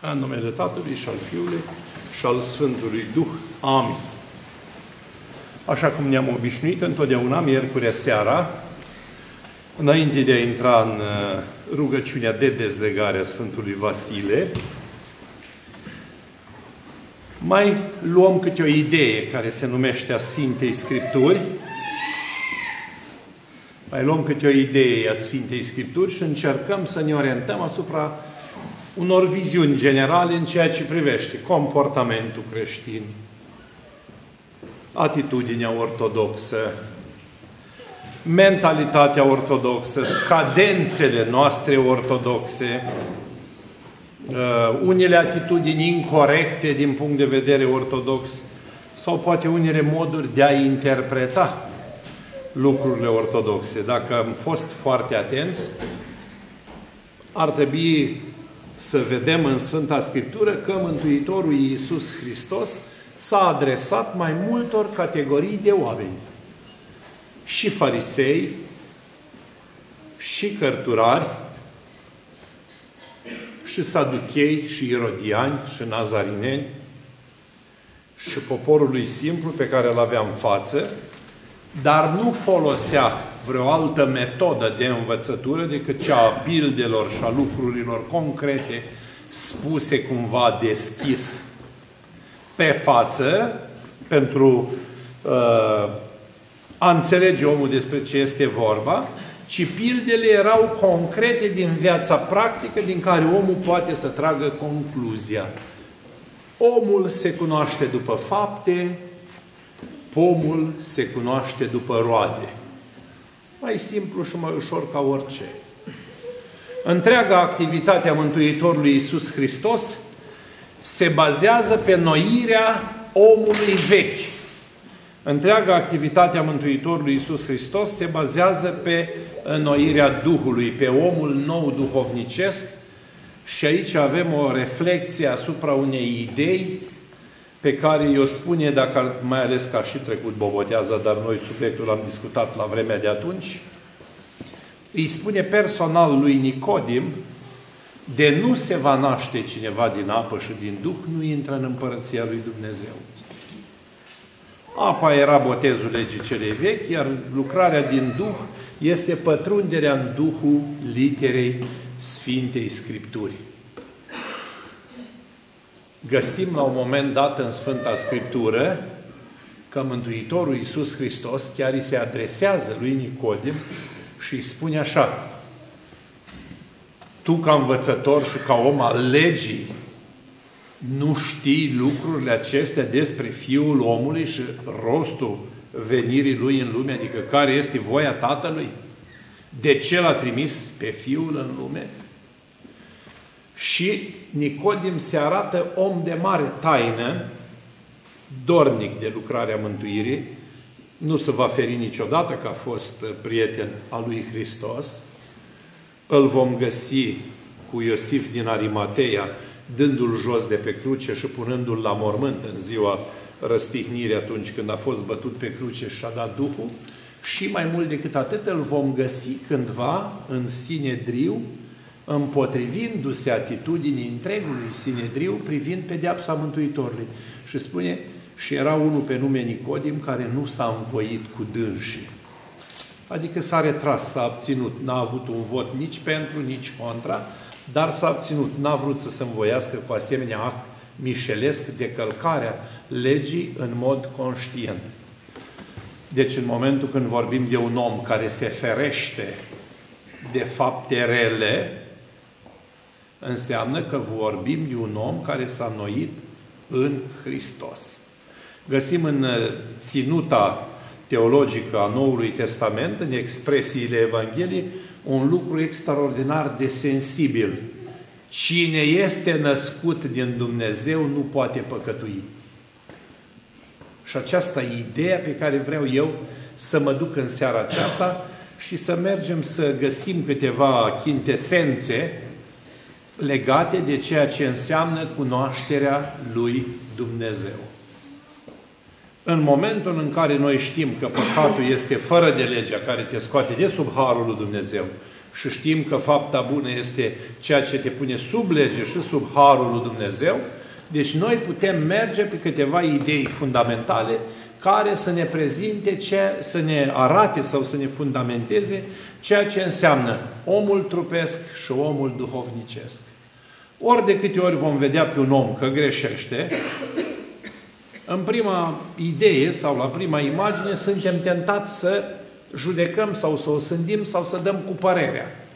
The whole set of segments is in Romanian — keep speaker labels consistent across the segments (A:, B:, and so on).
A: În numele Tatălui și al Fiului și al Sfântului Duh. Amin. Așa cum ne-am obișnuit întotdeauna, miercurea seara, înainte de a intra în uh, rugăciunea de dezlegare a Sfântului Vasile, mai luăm câte o idee care se numește a Sfintei Scripturi, mai luăm câte o idee a Sfintei Scripturi și încercăm să ne orientăm asupra unor viziuni generale în ceea ce privește comportamentul creștin, atitudinea ortodoxă, mentalitatea ortodoxă, scadențele noastre ortodoxe, uh, unele atitudini incorrecte din punct de vedere ortodox sau poate unele moduri de a interpreta lucrurile ortodoxe. Dacă am fost foarte atenți, ar trebui să vedem în Sfânta Scriptură că Mântuitorul Iisus Hristos s-a adresat mai multor categorii de oameni. Și farisei, și cărturari, și saduchei, și irodiani, și nazarineni, și poporului simplu pe care îl aveam față, dar nu folosea vreo altă metodă de învățătură decât cea a bildelor și a lucrurilor concrete spuse cumva deschis pe față pentru uh, a înțelege omul despre ce este vorba, ci pildele erau concrete din viața practică din care omul poate să tragă concluzia. Omul se cunoaște după fapte, pomul se cunoaște după roade. Mai simplu și mai ușor ca orice. Întreaga activitate a Mântuitorului Iisus Hristos se bazează pe noirea omului vechi. Întreaga activitate a Mântuitorului Iisus Hristos se bazează pe înnoirea Duhului, pe omul nou duhovnicesc și aici avem o reflexie asupra unei idei pe care eu spune, dacă mai ales că a și trecut bobotează, dar noi subiectul am discutat la vremea de atunci, îi spune personal lui Nicodim, de nu se va naște cineva din apă și din Duh, nu intră în împărăția lui Dumnezeu. Apa era botezul legii celei vechi, iar lucrarea din Duh este pătrunderea în Duhul literei Sfintei Scripturii găsim la un moment dat în Sfânta Scriptură că Mântuitorul Iisus Hristos chiar îi se adresează lui Nicodim și îi spune așa, tu ca învățător și ca om al legii, nu știi lucrurile acestea despre Fiul omului și rostul venirii Lui în lume, adică care este voia Tatălui? De ce l-a trimis pe Fiul în lume? Și Nicodim se arată om de mare taină, dornic de lucrarea mântuirii, nu se va feri niciodată că a fost prieten al lui Hristos. Îl vom găsi cu Iosif din Arimateia, dându-l jos de pe cruce și punându-l la mormânt în ziua răstihnirii atunci când a fost bătut pe cruce și a dat Duhul. Și mai mult decât atât îl vom găsi cândva în Sinedriu, împotrivindu-se atitudinii întregului Sinedriu privind pedeapsa Mântuitorului. Și spune, și era unul pe nume Nicodim care nu s-a învoit cu dânsii. Adică s-a retras, s-a abținut, n-a avut un vot nici pentru, nici contra, dar s-a abținut, n-a vrut să se învoiască cu asemenea act mișelesc de călcarea legii în mod conștient. Deci în momentul când vorbim de un om care se ferește de fapte rele, înseamnă că vorbim de un om care s-a noit în Hristos. Găsim în uh, ținuta teologică a Noului Testament, în expresiile Evangheliei, un lucru extraordinar de sensibil. Cine este născut din Dumnezeu nu poate păcătui. Și aceasta e ideea pe care vreau eu să mă duc în seara aceasta și să mergem să găsim câteva chintesențe legate de ceea ce înseamnă cunoașterea lui Dumnezeu. În momentul în care noi știm că păcatul este fără de legea care te scoate de sub harul lui Dumnezeu și știm că fapta bună este ceea ce te pune sub lege și sub harul lui Dumnezeu, deci noi putem merge pe câteva idei fundamentale care să ne prezinte, ce, să ne arate sau să ne fundamenteze ceea ce înseamnă omul trupesc și omul duhovnicesc. Ori de câte ori vom vedea pe un om că greșește, în prima idee sau la prima imagine suntem tentați să judecăm sau să o sândim sau să dăm cu părerea.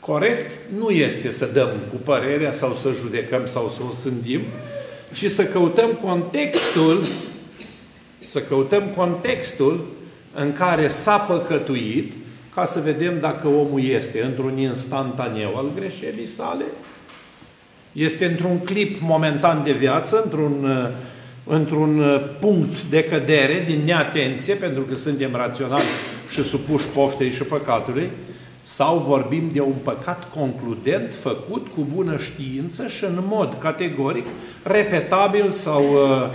A: Corect nu este să dăm cu părerea sau să judecăm sau să o sândim, ci să căutăm contextul, să căutăm contextul în care s-a păcătuit ca să vedem dacă omul este într-un instantaneu al greșelii sale, este într-un clip momentan de viață, într-un, uh, într-un uh, punct de cădere din neatenție, pentru că suntem raționali și supuși poftei și păcatului, sau vorbim de un păcat concludent făcut cu bună știință și în mod categoric, repetabil sau uh,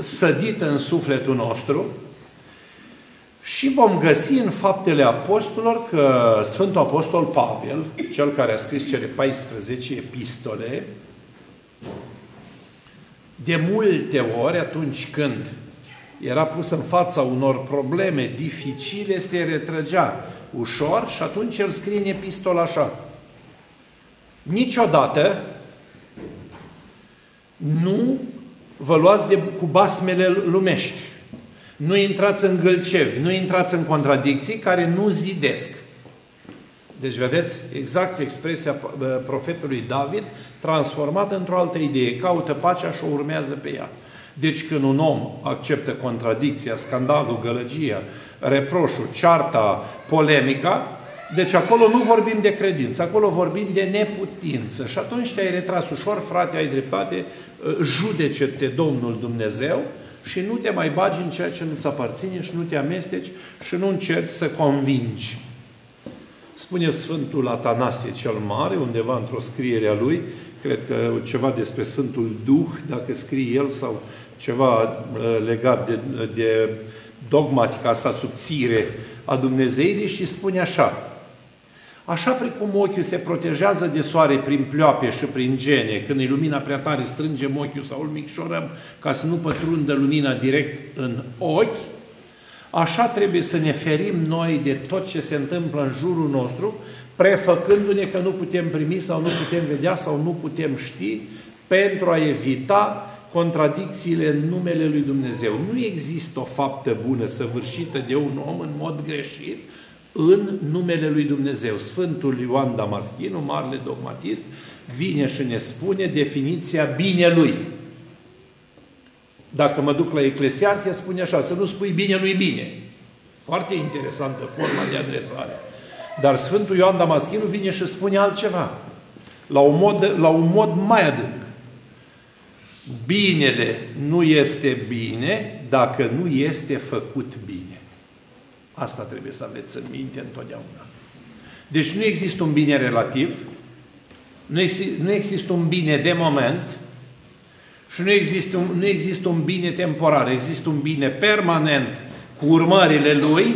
A: sădit în sufletul nostru, și vom găsi în faptele apostolilor că Sfântul Apostol Pavel, cel care a scris cele 14 epistole, de multe ori atunci când era pus în fața unor probleme dificile, se retrăgea ușor și atunci el scrie în epistolă așa. Niciodată nu vă luați de, cu basmele lumești. Nu intrați în gâlcevi, nu intrați în contradicții care nu zidesc. Deci, vedeți, exact expresia profetului David transformată într-o altă idee. Caută pacea și o urmează pe ea. Deci când un om acceptă contradicția, scandalul, gălăgia, reproșul, cearta, polemica, deci acolo nu vorbim de credință, acolo vorbim de neputință. Și atunci te-ai retras ușor, frate, ai dreptate, judece-te Domnul Dumnezeu și nu te mai bagi în ceea ce nu-ți aparține și nu te amesteci și nu încerci să convingi. Spune Sfântul Atanasie cel Mare, undeva într-o scriere a lui, cred că ceva despre Sfântul Duh, dacă scrie el, sau ceva uh, legat de, de dogmatica asta subțire a Dumnezeirii și spune așa, Așa precum ochiul se protejează de soare prin ploape și prin gene, când e lumina prea tare, strângem ochiul sau îl micșorăm ca să nu pătrundă lumina direct în ochi, așa trebuie să ne ferim noi de tot ce se întâmplă în jurul nostru, prefăcându-ne că nu putem primi sau nu putem vedea sau nu putem ști, pentru a evita contradicțiile în numele Lui Dumnezeu. Nu există o faptă bună săvârșită de un om în mod greșit, în numele lui Dumnezeu. Sfântul Ioan Damaschinu, marele dogmatist, vine și ne spune definiția binelui. Dacă mă duc la Eclesiarhie, spune așa, să nu spui bine nu bine. Foarte interesantă forma de adresare. Dar Sfântul Ioan Damaschinu vine și spune altceva. La un mod, la un mod mai adânc. Binele nu este bine dacă nu este făcut bine. Asta trebuie să aveți în minte întotdeauna. Deci nu există un bine relativ, nu există, nu există un bine de moment și nu există, un, nu există un bine temporar, există un bine permanent cu urmările lui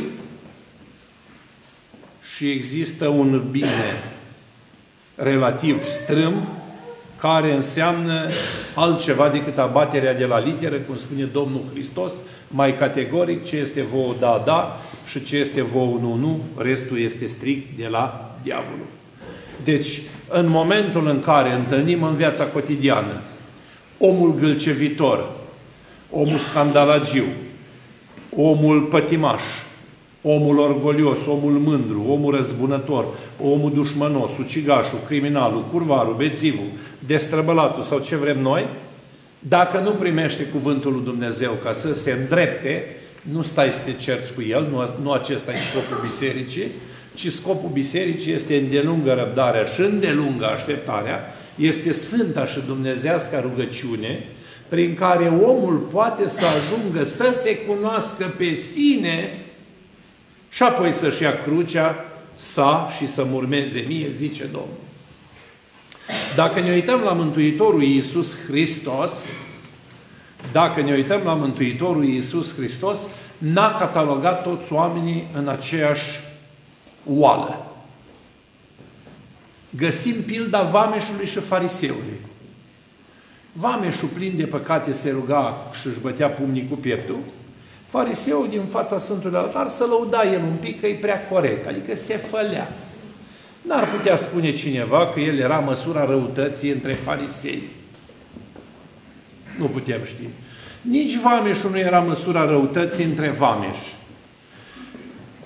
A: și există un bine relativ strâmb care înseamnă altceva decât abaterea de la literă, cum spune Domnul Hristos, mai categoric ce este vouă da, da și ce este vouă nu, nu, restul este strict de la diavolul. Deci, în momentul în care întâlnim în viața cotidiană omul gâlcevitor, omul scandalagiu, omul pătimaș, omul orgolios, omul mândru, omul răzbunător, omul dușmănos, ucigașul, criminalul, curvarul, bețivul, destrăbălatul sau ce vrem noi, dacă nu primește cuvântul lui Dumnezeu ca să se îndrepte, nu stai să te cerți cu el, nu, nu acesta e scopul bisericii, ci scopul bisericii este îndelungă răbdarea și îndelungă așteptarea, este sfânta și dumnezească rugăciune, prin care omul poate să ajungă să se cunoască pe sine și apoi să-și ia crucea sa și să murmeze mie, zice Domnul. Dacă ne uităm la Mântuitorul Iisus Hristos, dacă ne uităm la Mântuitorul Iisus Hristos, n-a catalogat toți oamenii în aceeași oală. găsim pilda vameșului și fariseului. Vameșul plin de păcate se ruga și își bătea pumnii cu pieptul, fariseul din fața Sfântului Altar să lăuda el un pic că e prea corect, adică se fălea. N-ar putea spune cineva că el era măsura răutății între farisei. Nu putem ști. Nici vameșul nu era măsura răutății între vameși.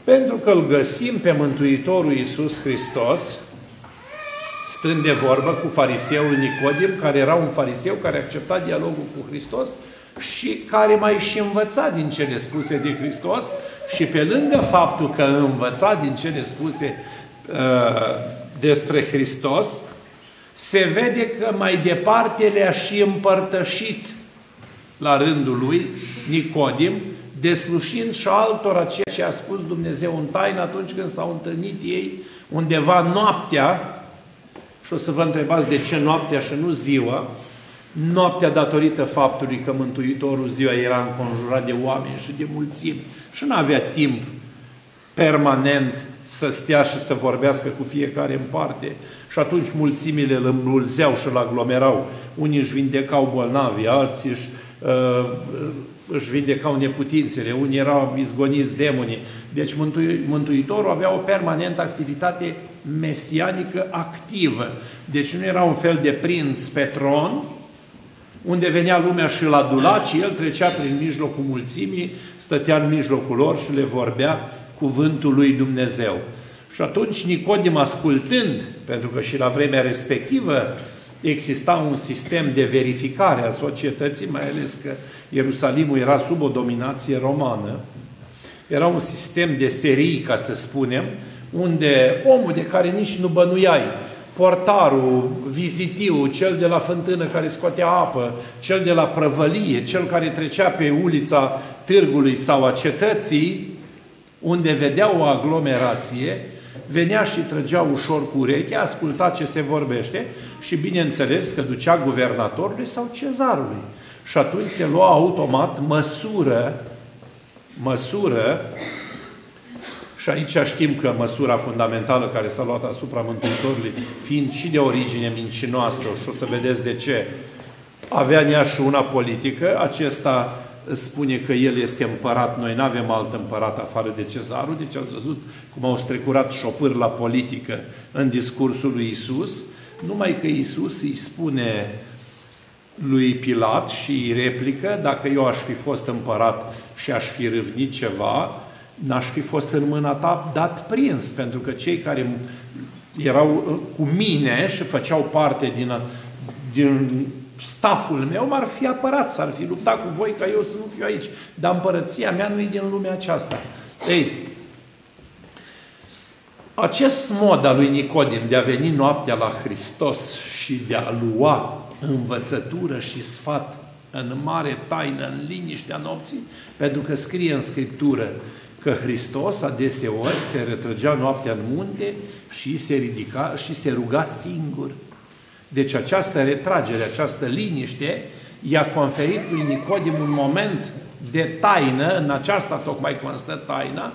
A: Pentru că îl găsim pe Mântuitorul Iisus Hristos, stând de vorbă cu fariseul Nicodim, care era un fariseu care accepta dialogul cu Hristos și care mai și învăța din cele spuse de Hristos și pe lângă faptul că învăța din cele spuse uh, despre Hristos, se vede că mai departe le-a și împărtășit la rândul lui Nicodim, deslușind și altora ceea ce a spus Dumnezeu în taină atunci când s-au întâlnit ei undeva noaptea, și o să vă întrebați de ce noaptea și nu ziua, noaptea datorită faptului că Mântuitorul ziua era înconjurat de oameni și de mulțimi și nu avea timp permanent să stea și să vorbească cu fiecare în parte. Și atunci mulțimile îl îmbulzeau și îl aglomerau. Unii își vindecau bolnavi, alții își, uh, își vindecau neputințele, unii erau izgoniți demonii. Deci Mântui, Mântuitorul avea o permanentă activitate mesianică activă. Deci nu era un fel de prinț pe tron, unde venea lumea și îl adula, ci el trecea prin mijlocul mulțimii, stătea în mijlocul lor și le vorbea cuvântul lui Dumnezeu. Și atunci Nicodim ascultând, pentru că și la vremea respectivă exista un sistem de verificare a societății, mai ales că Ierusalimul era sub o dominație romană, era un sistem de serii, ca să spunem, unde omul de care nici nu bănuiai, portarul, vizitiu, cel de la fântână care scotea apă, cel de la prăvălie, cel care trecea pe ulița târgului sau a cetății, unde vedea o aglomerație, venea și trăgea ușor cu urechea, asculta ce se vorbește și bineînțeles că ducea guvernatorului sau cezarului. Și atunci se lua automat măsură, măsură, și aici știm că măsura fundamentală care s-a luat asupra Mântuitorului, fiind și de origine mincinoasă, și o să vedeți de ce, avea în ea și una politică, acesta spune că el este împărat, noi nu avem alt împărat afară de cezarul, deci ați văzut cum au strecurat șopâr la politică în discursul lui Isus, numai că Isus îi spune lui Pilat și îi replică, dacă eu aș fi fost împărat și aș fi râvnit ceva, n-aș fi fost în mâna ta dat prins, pentru că cei care erau cu mine și făceau parte din, din staful meu m-ar fi apărat, s-ar fi luptat cu voi ca eu să nu fiu aici. Dar împărăția mea nu e din lumea aceasta. Ei, acest mod al lui Nicodim de a veni noaptea la Hristos și de a lua învățătură și sfat în mare taină, în liniștea nopții, pentru că scrie în Scriptură că Hristos adeseori se retrăgea noaptea în munte și se ridica și se ruga singur. Deci această retragere, această liniște, i-a conferit lui Nicodim un moment de taină, în aceasta tocmai constă taina,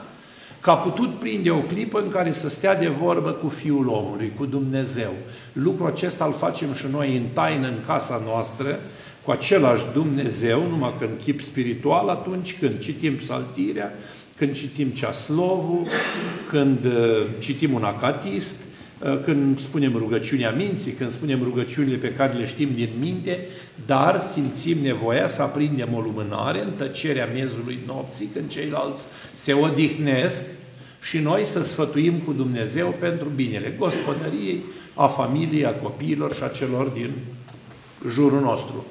A: că a putut prinde o clipă în care să stea de vorbă cu Fiul omului, cu Dumnezeu. Lucrul acesta îl facem și noi în taină, în casa noastră, cu același Dumnezeu, numai că în chip spiritual, atunci când citim psaltirea, când citim ceaslovul, când uh, citim un acatist, Uh, când spunem rugăciunea minții, când spunem rugăciunile pe care le știm din minte, dar simțim nevoia să aprindem o lumânare în tăcerea miezului nopții, când ceilalți se odihnesc și noi să sfătuim cu Dumnezeu pentru binele gospodăriei, a familiei, a copiilor și a celor din jurul nostru.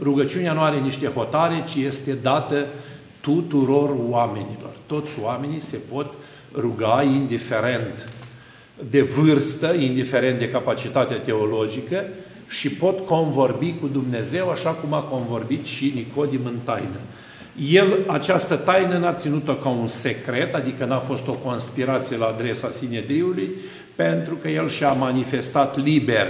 A: Rugăciunea nu are niște hotare, ci este dată tuturor oamenilor. Toți oamenii se pot ruga indiferent de vârstă, indiferent de capacitatea teologică, și pot convorbi cu Dumnezeu așa cum a convorbit și Nicodim în taină. El această taină n-a ținut-o ca un secret, adică n-a fost o conspirație la adresa Sinedriului, pentru că el și-a manifestat liber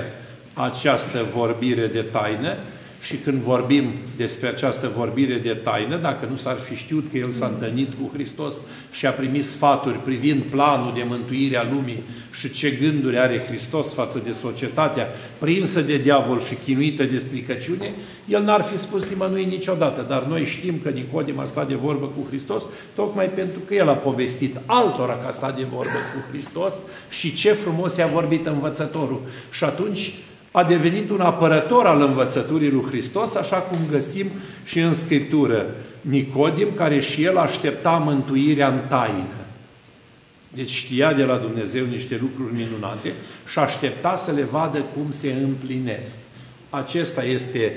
A: această vorbire de taină și când vorbim despre această vorbire de taină, dacă nu s-ar fi știut că El s-a întâlnit cu Hristos și a primit sfaturi privind planul de mântuire a lumii și ce gânduri are Hristos față de societatea prinsă de diavol și chinuită de stricăciune, El n-ar fi spus nimănui niciodată, dar noi știm că Nicodim a stat de vorbă cu Hristos tocmai pentru că El a povestit altora că a stat de vorbă cu Hristos și ce frumos i-a vorbit învățătorul. Și atunci a devenit un apărător al învățăturii lui Hristos, așa cum găsim și în Scriptură. Nicodim, care și el aștepta mântuirea în taină. Deci știa de la Dumnezeu niște lucruri minunate și aștepta să le vadă cum se împlinesc. Acesta este,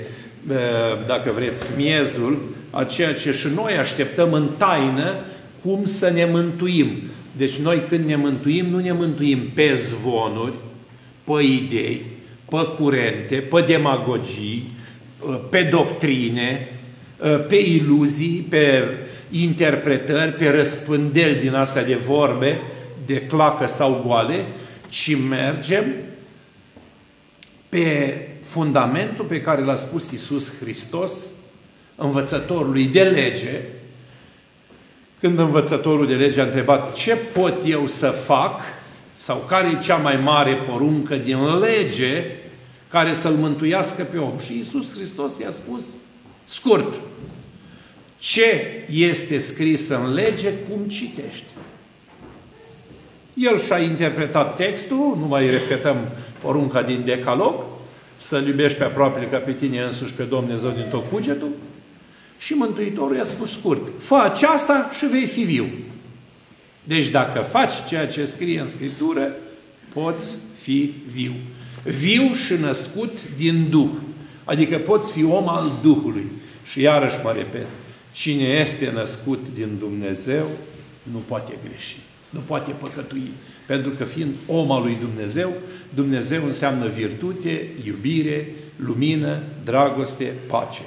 A: dacă vreți, miezul a ceea ce și noi așteptăm în taină, cum să ne mântuim. Deci noi când ne mântuim, nu ne mântuim pe zvonuri, pe idei, pe curente, pe demagogii, pe doctrine, pe iluzii, pe interpretări, pe răspândeli din astea de vorbe, de clacă sau goale, ci mergem pe fundamentul pe care l-a spus Iisus Hristos, învățătorului de lege, când învățătorul de lege a întrebat ce pot eu să fac sau care e cea mai mare poruncă din lege care să-l mântuiască pe om. Și Iisus Hristos i-a spus scurt, ce este scris în lege, cum citești. El și-a interpretat textul, nu mai repetăm porunca din Decalog, să-L iubești pe aproape ca pe tine însuși pe Dumnezeu din tot cugetul, și Mântuitorul i-a spus scurt, fă aceasta și vei fi viu. Deci dacă faci ceea ce scrie în Scriptură, poți fi viu. Viu și născut din Duh. Adică poți fi om al Duhului. Și iarăși mă repet, cine este născut din Dumnezeu nu poate greși, nu poate păcătui. Pentru că fiind om al lui Dumnezeu, Dumnezeu înseamnă virtute, iubire, lumină, dragoste, pace.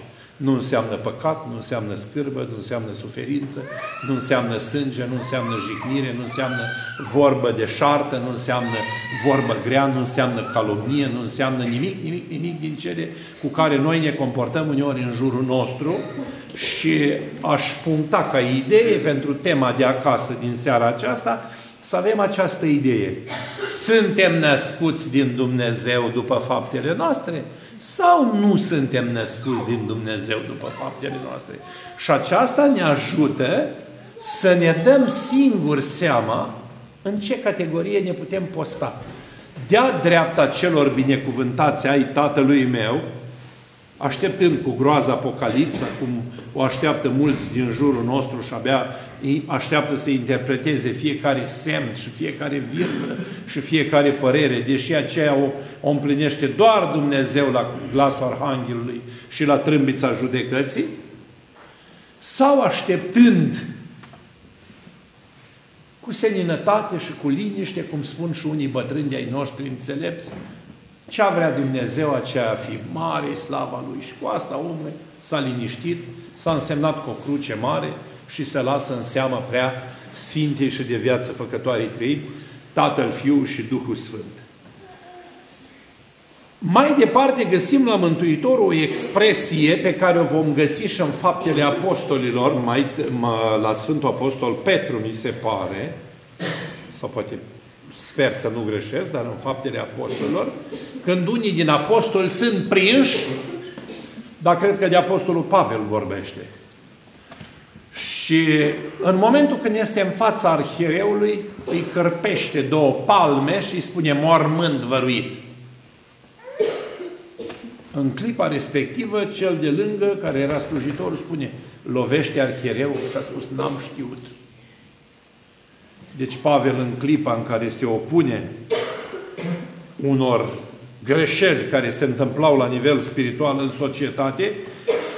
A: Nu înseamnă păcat, nu înseamnă scârbă, nu înseamnă suferință, nu înseamnă sânge, nu înseamnă jignire, nu înseamnă vorbă de șartă, nu înseamnă vorbă grea, nu înseamnă calomnie, nu înseamnă nimic, nimic, nimic din cele cu care noi ne comportăm uneori în jurul nostru și aș puncta ca idee pentru tema de acasă din seara aceasta să avem această idee. Suntem născuți din Dumnezeu după faptele noastre? Sau nu suntem născuți din Dumnezeu după faptele noastre? Și aceasta ne ajută să ne dăm singuri seama în ce categorie ne putem posta. Dea dreapta celor binecuvântați ai tatălui meu, așteptând cu groază apocalipsa, cum o așteaptă mulți din jurul nostru și abia așteaptă să interpreteze fiecare semn și fiecare virgulă și fiecare părere, deși aceea o, o împlinește doar Dumnezeu la glasul Arhanghelului și la trâmbița judecății, sau așteptând cu seninătate și cu liniște, cum spun și unii bătrâni de-ai noștri înțelepți, ce vrea Dumnezeu, aceea fi mare slava Lui. Și cu asta omul s-a liniștit, s-a însemnat cu o cruce mare și se lasă în seama prea Sfintei și de viață făcătoarei trei, Tatăl, Fiul și Duhul Sfânt. Mai departe găsim la Mântuitor o expresie pe care o vom găsi și în faptele apostolilor, mai, la Sfântul Apostol Petru, mi se pare, sau poate sper să nu greșesc, dar în faptele apostolilor, când unii din apostoli sunt prinși, dar cred că de apostolul Pavel vorbește. Și în momentul când este în fața arhiereului, îi cărpește două palme și îi spune mormânt văruit. În clipa respectivă, cel de lângă, care era slujitor, spune, lovește arhiereul și a spus, n-am știut. Deci Pavel în clipa în care se opune unor greșeli care se întâmplau la nivel spiritual în societate,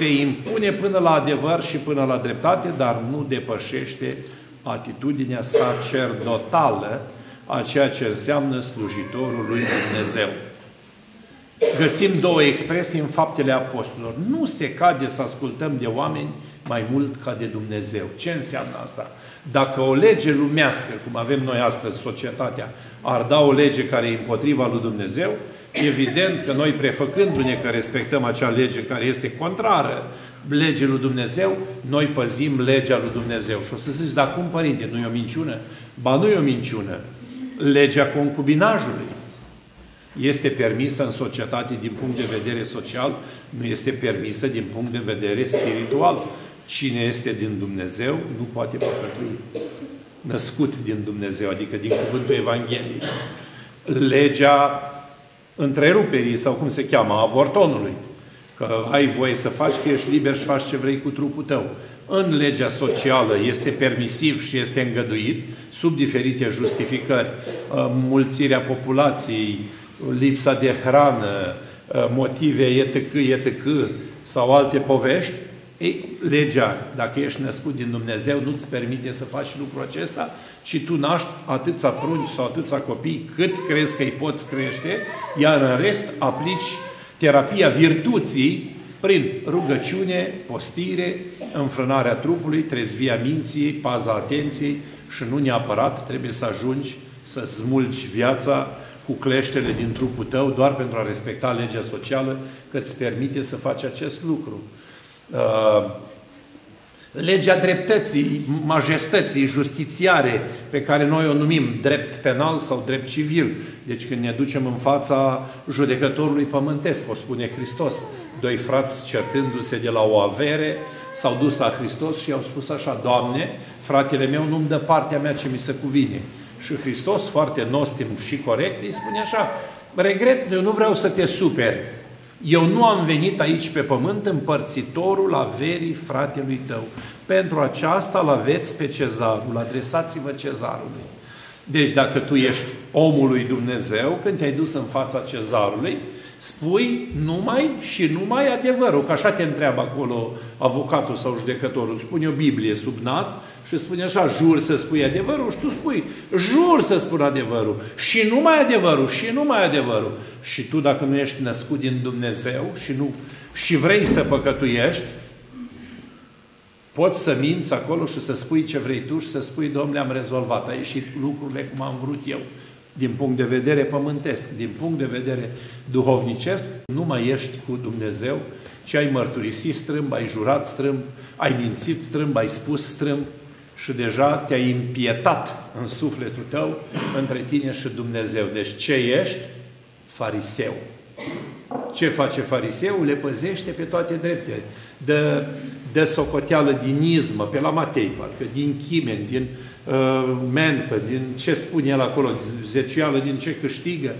A: se impune până la adevăr și până la dreptate, dar nu depășește atitudinea sacerdotală a ceea ce înseamnă slujitorul lui Dumnezeu. Găsim două expresii în faptele apostolilor. Nu se cade să ascultăm de oameni mai mult ca de Dumnezeu. Ce înseamnă asta? Dacă o lege lumească, cum avem noi astăzi, societatea, ar da o lege care e împotriva lui Dumnezeu, Evident că noi, prefăcându-ne că respectăm acea lege care este contrară legii lui Dumnezeu, noi păzim legea lui Dumnezeu. Și o să zici, dar cum, părinte, nu e o minciună? Ba nu e o minciună. Legea concubinajului este permisă în societate din punct de vedere social, nu este permisă din punct de vedere spiritual. Cine este din Dumnezeu nu poate păcătui. Născut din Dumnezeu, adică din cuvântul Evangheliei. Legea întreruperii, sau cum se cheamă, avortonului. Că ai voie să faci, că ești liber și faci ce vrei cu trupul tău. În legea socială este permisiv și este îngăduit, sub diferite justificări, mulțirea populației, lipsa de hrană, motive etc., etc., sau alte povești, ei, legea, dacă ești născut din Dumnezeu, nu-ți permite să faci lucrul acesta, ci tu naști atâția prunci sau atâția copii câți crezi că îi poți crește, iar în rest aplici terapia virtuții prin rugăciune, postire, înfrânarea trupului, trezvia minții, paza atenției și nu neapărat trebuie să ajungi să smulgi viața cu cleștele din trupul tău doar pentru a respecta legea socială că îți permite să faci acest lucru. Uh, legea dreptății, majestății, justițiare, pe care noi o numim drept penal sau drept civil. Deci când ne ducem în fața judecătorului pământesc, o spune Hristos, doi frați certându-se de la o avere, s-au dus la Hristos și au spus așa, Doamne, fratele meu nu-mi dă partea mea ce mi se cuvine. Și Hristos, foarte nostim și corect, îi spune așa, regret, eu nu vreau să te superi, eu nu am venit aici pe pământ împărțitorul averii fratelui tău. Pentru aceasta îl aveți pe cezarul, adresați-vă cezarului. Deci dacă tu ești omul lui Dumnezeu, când te-ai dus în fața cezarului, spui numai și numai adevărul, că așa te întreabă acolo avocatul sau judecătorul. Spune o Biblie sub nas și spune așa, jur să spui adevărul și tu spui, jur să spun adevărul și numai adevărul și numai adevărul. Și tu dacă nu ești născut din Dumnezeu și, nu, și vrei să păcătuiești, poți să minți acolo și să spui ce vrei tu și să spui, domnule, am rezolvat, a ieșit lucrurile cum am vrut eu. Din punct de vedere pământesc, din punct de vedere duhovnicesc, nu mai ești cu Dumnezeu, ci ai mărturisit strâmb, ai jurat strâmb, ai mințit strâmb, ai spus strâmb, și deja te-ai impietat în sufletul tău între tine și Dumnezeu. Deci ce ești? Fariseu. Ce face fariseul? Le păzește pe toate dreptele. De, de socoteală din izmă, pe la Matei, parcă, din chimen, din uh, mentă, din ce spune el acolo, zecială, din ce câștigă.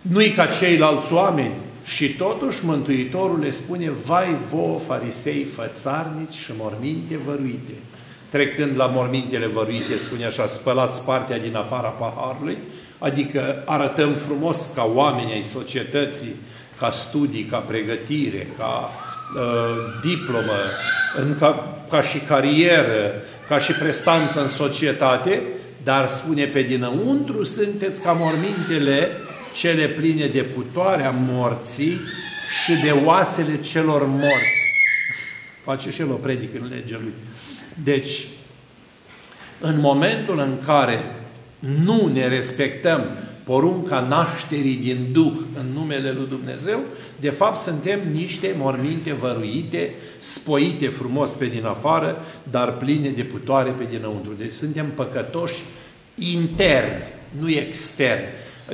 A: Nu-i ca ceilalți oameni. Și totuși Mântuitorul le spune, vai vouă farisei fățarnici și morminte văruite trecând la mormintele văruite, spune așa, spălați partea din afara paharului, adică arătăm frumos ca oameni ai societății, ca studii, ca pregătire, ca uh, diplomă, în ca, ca și carieră, ca și prestanță în societate, dar spune pe dinăuntru sunteți ca mormintele cele pline de putoarea morții și de oasele celor morți. Face și el o predică în legea lui. Deci, în momentul în care nu ne respectăm porunca nașterii din Duh în numele Lui Dumnezeu, de fapt suntem niște morminte văruite, spoite frumos pe din afară, dar pline de putoare pe dinăuntru. Deci suntem păcătoși interni, nu externi.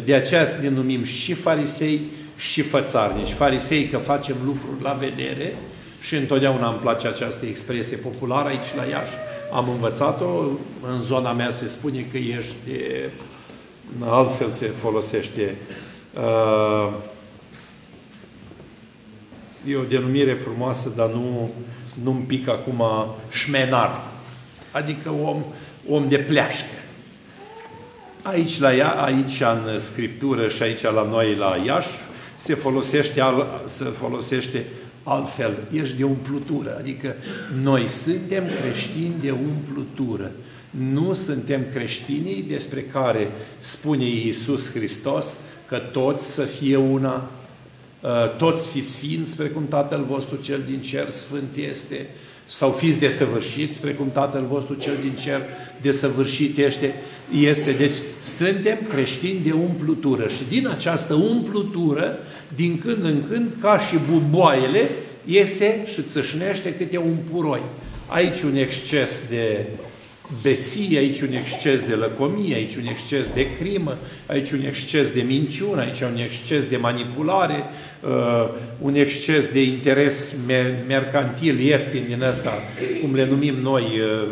A: De aceea ne numim și farisei și fățarnici. Farisei că facem lucruri la vedere, și întotdeauna îmi place această expresie populară aici la Iași. Am învățat-o, în zona mea se spune că ești, de, altfel se folosește. Uh, e o denumire frumoasă, dar nu, nu-mi pic acum șmenar. Adică om, om de pleașcă. Aici, la ea, aici în Scriptură și aici la noi la Iași se folosește, se folosește altfel, ești de umplutură. Adică noi suntem creștini de umplutură. Nu suntem creștinii despre care spune Iisus Hristos că toți să fie una, uh, toți fiți sfinți, precum Tatăl vostru cel din cer sfânt este, sau fiți desăvârșiți, precum Tatăl vostru cel din cer desăvârșit este. este. Deci suntem creștini de umplutură și din această umplutură, din când în când, ca și buboaiele, iese și țâșnește câte un puroi. Aici un exces de beție, aici un exces de lăcomie, aici un exces de crimă, aici un exces de minciună, aici un exces de manipulare, uh, un exces de interes mercantil ieftin din ăsta, cum le numim noi uh,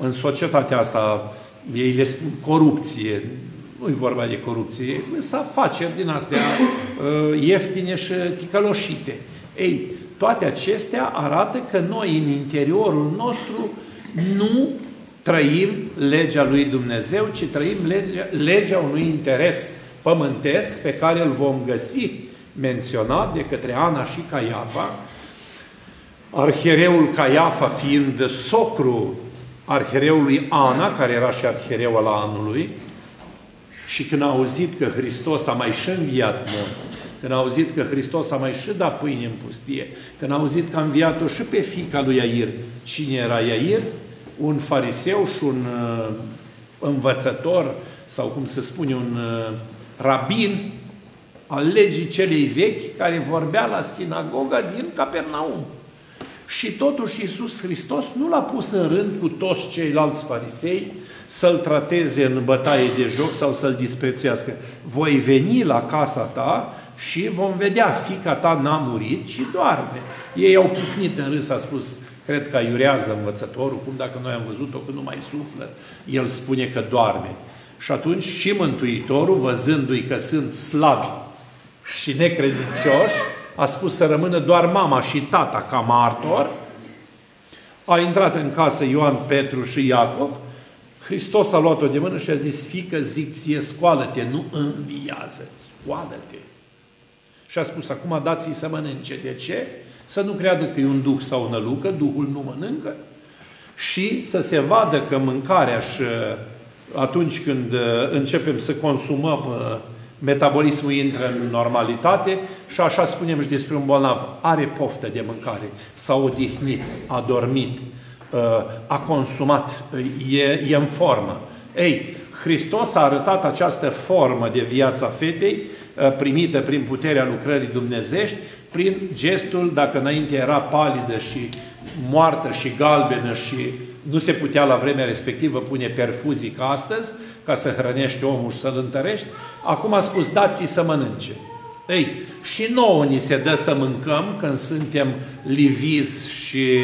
A: în societatea asta, ei le spun corupție, nu-i vorba de corupție, sunt afaceri din astea uh, ieftine și ticăloșite. Ei, toate acestea arată că noi în interiorul nostru nu trăim legea lui Dumnezeu, ci trăim legea, legea unui interes pământesc pe care îl vom găsi menționat de către Ana și Caiafa, arhereul Caiafa fiind socru arhereului Ana, care era și arhereu al anului, și când a auzit că Hristos a mai și înviat morți, când a auzit că Hristos a mai și dat pâine în pustie, când a auzit că a înviat-o și pe fica lui Iair. Cine era Iair? Un fariseu și un uh, învățător, sau cum se spune, un uh, rabin al legii celei vechi, care vorbea la sinagoga din Capernaum. Și totuși Iisus Hristos nu l-a pus în rând cu toți ceilalți farisei să-l trateze în bătaie de joc sau să-l disprețuiască. Voi veni la casa ta și vom vedea, fica ta n-a murit și doarme. Ei au pufnit în râs, a spus, cred că iurează învățătorul, cum dacă noi am văzut-o că nu mai suflă, el spune că doarme. Și atunci și Mântuitorul, văzându-i că sunt slabi și necredincioși, a spus să rămână doar mama și tata ca martor, a intrat în casă Ioan, Petru și Iacov, Hristos a luat-o de mână și a zis, fică, zic ție, scoală-te, nu înviază, scoală-te. Și a spus, acum dați-i să mănânce. De ce? Să nu creadă că e un duh sau o nălucă, duhul nu mănâncă, și să se vadă că mâncarea și atunci când uh, începem să consumăm, uh, metabolismul intră în normalitate și așa spunem și despre un bolnav, are poftă de mâncare, s-a odihnit, a dormit, uh, a consumat, e, e în formă. Ei, Hristos a arătat această formă de viața fetei Uh, primită prin puterea lucrării dumnezești, prin gestul, dacă înainte era palidă și moartă și galbenă și nu se putea la vremea respectivă pune perfuzii ca astăzi, ca să hrănești omul și să-l întărești, acum a spus, dați să mănânce. Ei, și nouă ni se dă să mâncăm când suntem livizi și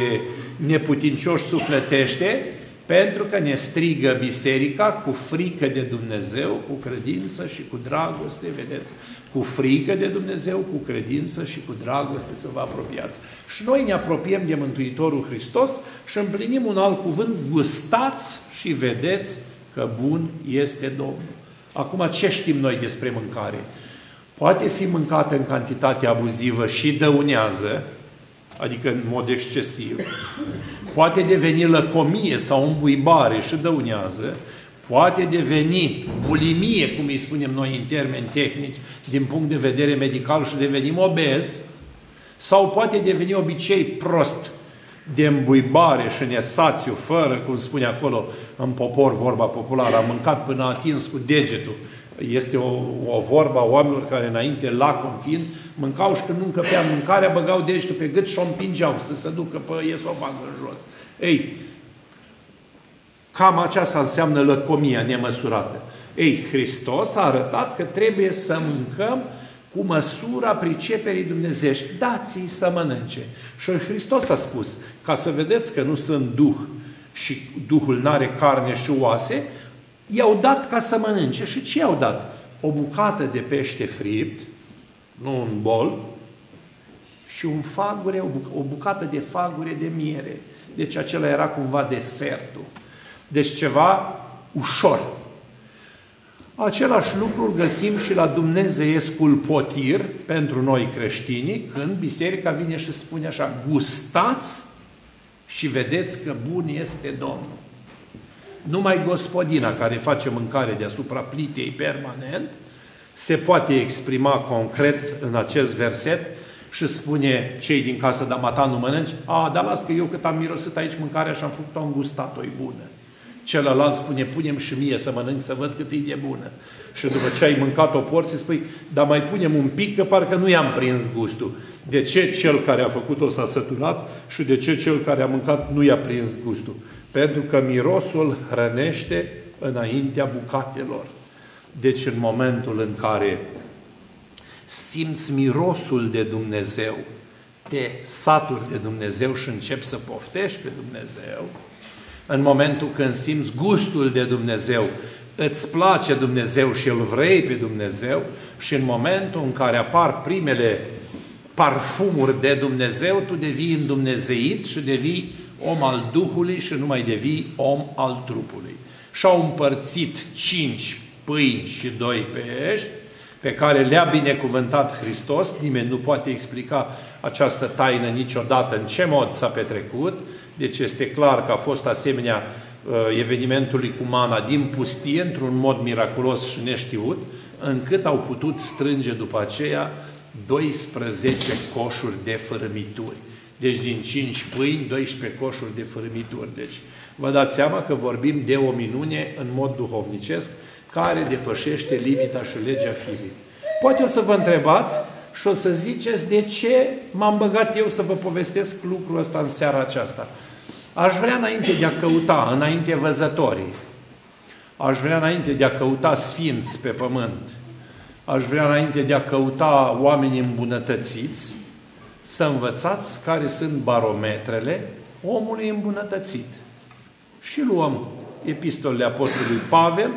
A: neputincioși sufletește, pentru că ne strigă biserica cu frică de Dumnezeu, cu credință și cu dragoste, vedeți, cu frică de Dumnezeu, cu credință și cu dragoste să vă apropiați. Și noi ne apropiem de Mântuitorul Hristos și împlinim un alt cuvânt, gustați și vedeți că bun este Domnul. Acum, ce știm noi despre mâncare? Poate fi mâncată în cantitate abuzivă și dăunează, adică în mod excesiv, poate deveni lăcomie sau îmbuibare și dăunează, poate deveni bulimie, cum îi spunem noi în termeni tehnici, din punct de vedere medical și devenim obez, sau poate deveni obicei prost de îmbuibare și nesațiu, fără, cum spune acolo în popor, vorba populară, a mâncat până a atins cu degetul este o, o vorba a oamenilor care înainte, la confin, mâncau și când nu încăpea mâncarea, băgau degetul pe gât și o împingeau să se ducă pe esofag în jos. Ei, cam aceasta înseamnă lăcomia nemăsurată. Ei, Hristos a arătat că trebuie să mâncăm cu măsura priceperii dumnezești. Dați-i să mănânce. Și Hristos a spus, ca să vedeți că nu sunt duh și Duhul n-are carne și oase, i-au dat ca să mănânce. Și ce i-au dat? O bucată de pește fript, nu un bol, și un fagure, o bucată de fagure de miere. Deci acela era cumva desertul. Deci ceva ușor. Același lucru găsim și la Dumnezeiescul potir pentru noi creștini, când biserica vine și spune așa, gustați și vedeți că bun este Domnul. Numai gospodina care face mâncare deasupra plitei permanent se poate exprima concret în acest verset și spune cei din casă, dar mata nu mănânci? A, dar las că eu cât am mirosit aici mâncarea și am făcut-o, am gustat-o, e bună. Celălalt spune, punem și mie să mănânc, să văd cât e de bună. Și după ce ai mâncat o porție, spui, dar mai punem un pic, că parcă nu i-am prins gustul. De ce cel care a făcut-o s-a săturat și de ce cel care a mâncat nu i-a prins gustul? Pentru că mirosul hrănește înaintea bucatelor. Deci în momentul în care simți mirosul de Dumnezeu, te saturi de Dumnezeu și începi să poftești pe Dumnezeu, în momentul când simți gustul de Dumnezeu, îți place Dumnezeu și îl vrei pe Dumnezeu și în momentul în care apar primele parfumuri de Dumnezeu, tu devii îndumnezeit și devii om al Duhului și nu mai devii om al trupului. Și-au împărțit cinci pâini și doi pești, pe care le-a binecuvântat Hristos, nimeni nu poate explica această taină niciodată în ce mod s-a petrecut, deci este clar că a fost asemenea uh, evenimentului cu mana din pustie, într-un mod miraculos și neștiut, încât au putut strânge după aceea 12 coșuri de fărâmituri. Deci din 5 pâini, 12 coșuri de fărâmituri. Deci vă dați seama că vorbim de o minune în mod duhovnicesc care depășește limita și legea firii. Poate o să vă întrebați și o să ziceți de ce m-am băgat eu să vă povestesc lucrul ăsta în seara aceasta. Aș vrea înainte de a căuta, înainte văzătorii, aș vrea înainte de a căuta sfinți pe pământ, aș vrea înainte de a căuta oameni îmbunătățiți, să învățați care sunt barometrele omului îmbunătățit. Și luăm epistolele Apostolului Pavel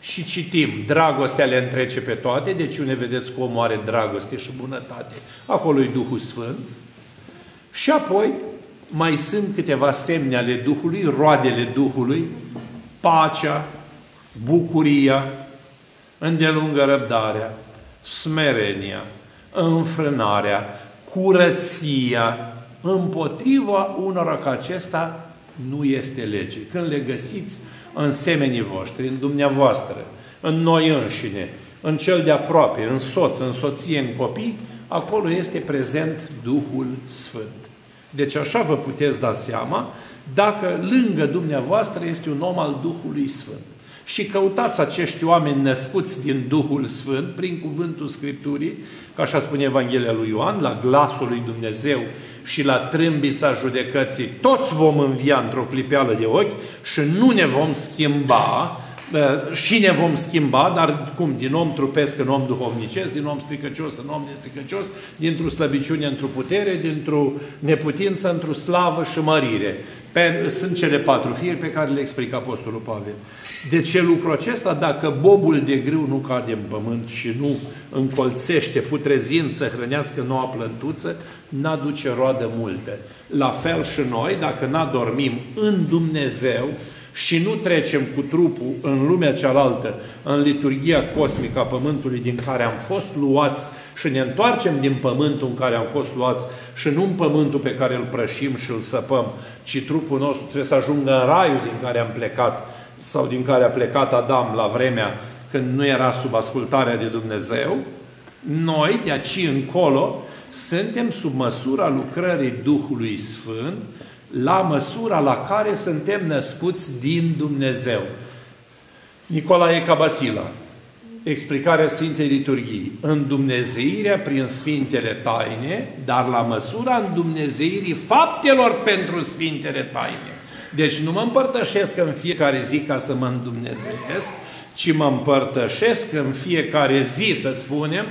A: și citim, dragostea le întrece pe toate, deci unde vedeți că omul are dragoste și bunătate, acolo e Duhul Sfânt, și apoi mai sunt câteva semne ale Duhului, roadele Duhului, pacea, bucuria, îndelungă răbdarea, smerenia, înfrânarea, curăția, împotriva unora ca acesta nu este lege. Când le găsiți în semenii voștri, în dumneavoastră, în noi înșine, în cel de aproape, în soț, în soție, în copii, acolo este prezent Duhul Sfânt. Deci așa vă puteți da seama dacă lângă dumneavoastră este un om al Duhului Sfânt. Și căutați acești oameni născuți din Duhul Sfânt, prin cuvântul Scripturii, ca așa spune Evanghelia lui Ioan, la glasul lui Dumnezeu și la trâmbița judecății, toți vom învia într-o clipeală de ochi și nu ne vom schimba și ne vom schimba, dar cum? Din om trupesc în om duhovnicesc, din om stricăcios în om nestricăcios, dintr-o slăbiciune într-o putere, dintr-o neputință într-o slavă și mărire. Pe, sunt cele patru firi pe care le explică Apostolul Pavel. De ce lucrul acesta? Dacă bobul de grâu nu cade în pământ și nu încolțește putrezind să hrănească noua plântuță, n-aduce roadă multe. La fel și noi, dacă n-adormim în Dumnezeu, și nu trecem cu trupul în lumea cealaltă, în liturgia cosmică a Pământului din care am fost luați și ne întoarcem din Pământul în care am fost luați și nu în Pământul pe care îl prășim și îl săpăm, ci trupul nostru trebuie să ajungă în raiul din care am plecat sau din care a plecat Adam la vremea când nu era sub ascultarea de Dumnezeu, noi, de aici încolo, suntem sub măsura lucrării Duhului Sfânt, la măsura la care suntem născuți din Dumnezeu. Nicolae Cabasila, explicarea Sfintei Liturghii, îndumnezeirea prin Sfintele Taine, dar la măsura îndumnezeirii faptelor pentru Sfintele Taine. Deci nu mă împărtășesc în fiecare zi ca să mă îndumnezeesc, ci mă împărtășesc în fiecare zi, să spunem,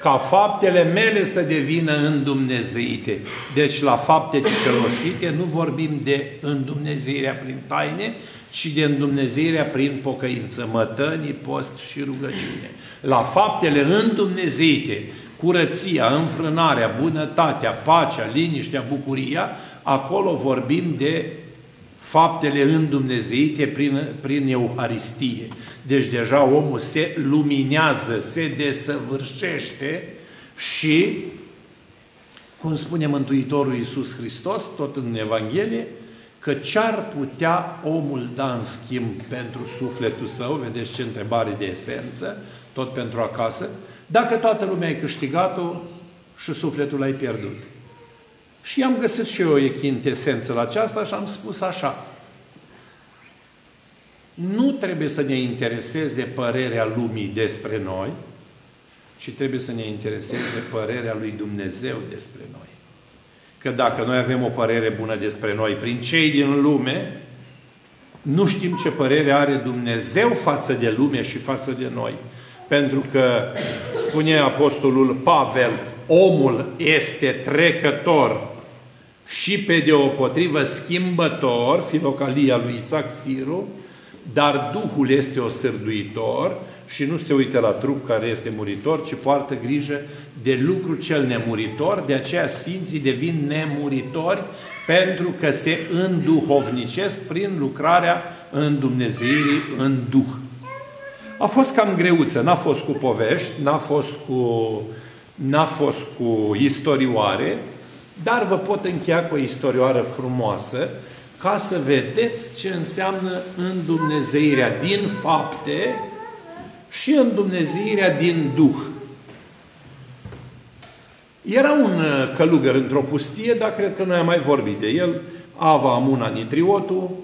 A: ca faptele mele să devină îndumnezeite. Deci la fapte ticăloșite nu vorbim de îndumnezeirea prin taine, ci de îndumnezeirea prin pocăință, mătănii, post și rugăciune. La faptele îndumnezeite, curăția, înfrânarea, bunătatea, pacea, liniștea, bucuria, acolo vorbim de faptele îndumnezeite prin, prin Euharistie. Deci deja omul se luminează, se desăvârșește și, cum spune Mântuitorul Iisus Hristos, tot în Evanghelie, că ce-ar putea omul da în schimb pentru sufletul său, vedeți ce întrebare de esență, tot pentru acasă, dacă toată lumea ai câștigat-o și sufletul l-ai pierdut. Și am găsit și eu o chintesență la aceasta și am spus așa. Nu trebuie să ne intereseze părerea lumii despre noi, ci trebuie să ne intereseze părerea lui Dumnezeu despre noi. Că dacă noi avem o părere bună despre noi prin cei din lume, nu știm ce părere are Dumnezeu față de lume și față de noi. Pentru că, spune Apostolul Pavel, omul este trecător și pe deopotrivă schimbător, filocalia lui Isaac Siru, dar Duhul este o sârduitor și nu se uită la trup care este muritor, ci poartă grijă de lucru cel nemuritor, de aceea Sfinții devin nemuritori pentru că se înduhovnicesc prin lucrarea în Dumnezeirii în Duh. A fost cam greuță, n-a fost cu povești, n-a fost cu, n-a fost cu istorioare, dar vă pot încheia cu o istorioară frumoasă ca să vedeți ce înseamnă îndumnezeirea din fapte și îndumnezeirea din Duh. Era un uh, călugăr într-o pustie, dar cred că noi am mai vorbit de el, Ava Amuna Nitriotu,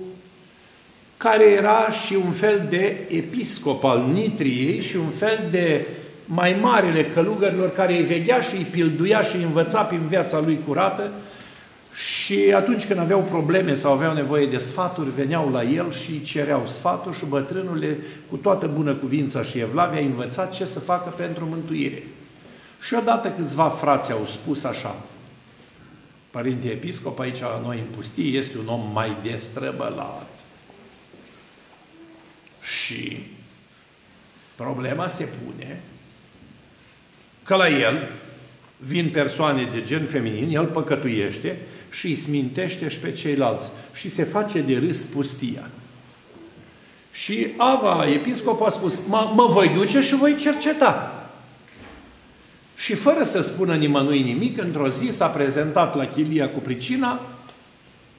A: care era și un fel de episcop al Nitriei și un fel de mai marele călugărilor care îi veghea și îi pilduia și îi învăța prin viața lui curată și atunci când aveau probleme sau aveau nevoie de sfaturi, veneau la el și cereau sfatul și bătrânul cu toată bună cuvința și evlavia, a învățat ce să facă pentru mântuire. Și odată câțiva frați au spus așa, Părinte Episcop, aici la noi în pustie este un om mai destrăbălat. Și problema se pune că la el vin persoane de gen feminin, el păcătuiește și îi smintește și pe ceilalți și se face de râs pustia. Și Ava, episcopul, a spus, mă voi duce și voi cerceta. Și fără să spună nimănui nimic, într-o zi s-a prezentat la chilia cu pricina,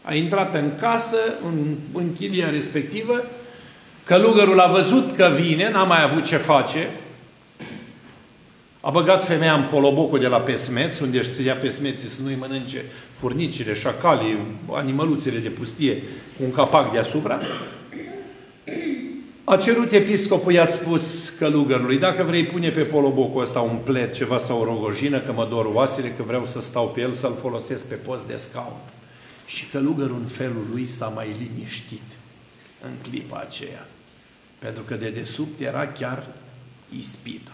A: a intrat în casă, în, în chilia respectivă, călugărul a văzut că vine, n-a mai avut ce face, a băgat femeia în polobocul de la pesmeț, unde își ținea pesmeții să nu-i mănânce furnicile, șacalii, animăluțele de pustie cu un capac deasupra. A cerut episcopul, i-a spus călugărului, dacă vrei pune pe polobocul ăsta un plet, ceva sau o rogojină, că mă dor oasele, că vreau să stau pe el, să-l folosesc pe post de scaun. Și călugărul în felul lui s-a mai liniștit în clipa aceea. Pentru că de desubt era chiar ispita.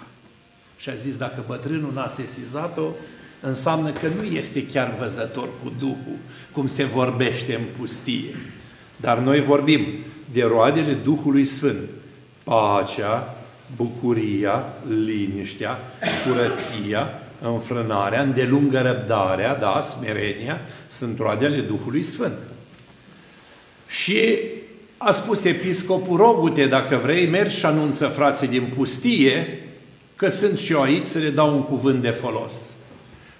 A: Și a zis, dacă bătrânul n-a sesizat-o, înseamnă că nu este chiar văzător cu Duhul, cum se vorbește în pustie. Dar noi vorbim de roadele Duhului Sfânt. Pacea, bucuria, liniștea, curăția, înfrânarea, îndelungă răbdarea, da, smerenia, sunt roadele Duhului Sfânt. Și a spus episcopul, rogu-te dacă vrei, mergi și anunță frații din pustie că sunt și eu aici să le dau un cuvânt de folos.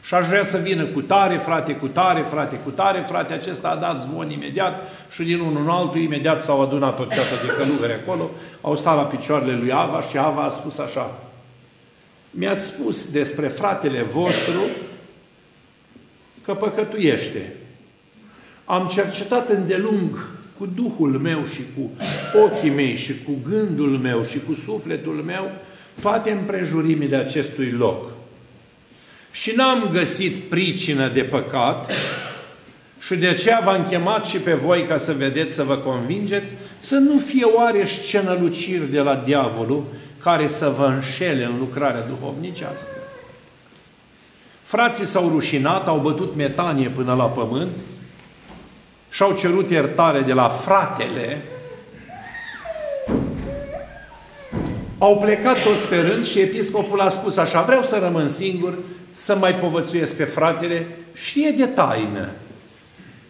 A: Și aș vrea să vină cu tare, frate, cu tare, frate, cu tare, frate, acesta a dat zvon imediat și din unul în altul imediat s-au adunat o ceată de călugări acolo, au stat la picioarele lui Ava și Ava a spus așa, mi-ați spus despre fratele vostru că păcătuiește. Am cercetat îndelung cu Duhul meu și cu ochii mei și cu gândul meu și cu sufletul meu toate împrejurimile acestui loc. Și n-am găsit pricină de păcat și de aceea v-am chemat și pe voi ca să vedeți, să vă convingeți, să nu fie oare scenăluciri de la diavolul care să vă înșele în lucrarea duhovnicească. Frații s-au rușinat, au bătut metanie până la pământ și au cerut iertare de la fratele Au plecat toți pe rând și episcopul a spus așa, vreau să rămân singur, să mai povățuiesc pe fratele, știe de taină.